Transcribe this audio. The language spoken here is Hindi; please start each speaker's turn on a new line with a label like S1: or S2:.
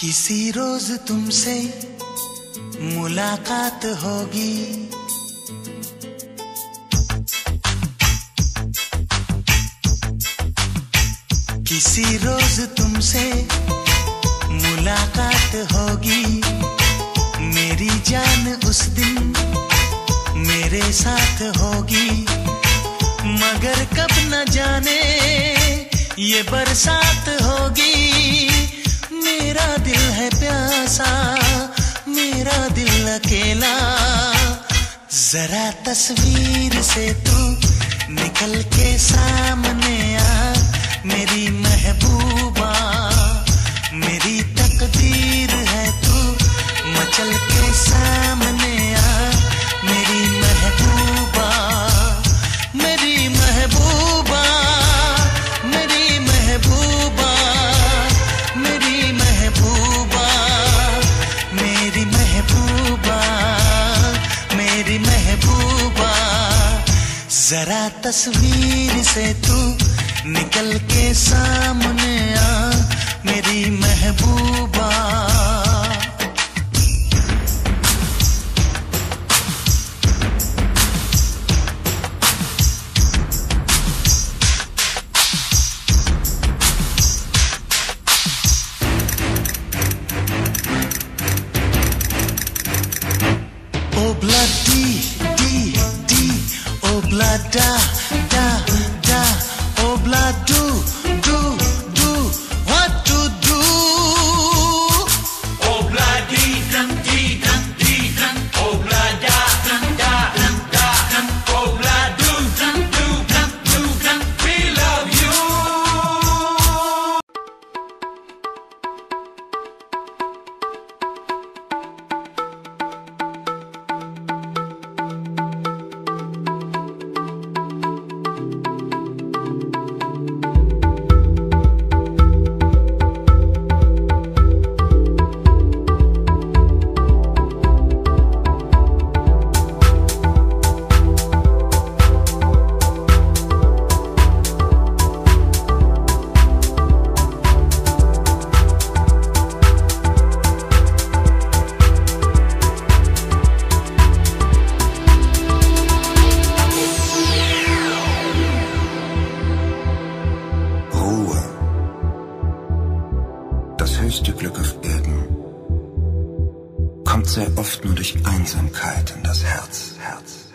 S1: किसी रोज तुमसे मुलाकात होगी। किसी रोज तुमसे मुलाकात होगी। मेरी जान उस दिन मेरे साथ होगी। मगर कब न जाने ये बरसात होगी। मेरा दिल है प्यासा, मेरा दिल अकेला। जरा तस्वीर से तू निकल के सामने आ, मेरी महबूबा, मेरी तकदीर है तू मचल के सामने। जरा तस्वीर से तू निकल के सामने आ मेरी महबूबा। di di lada. größte Glück auf Erden kommt sehr oft nur durch Einsamkeit in das Herz, Herz.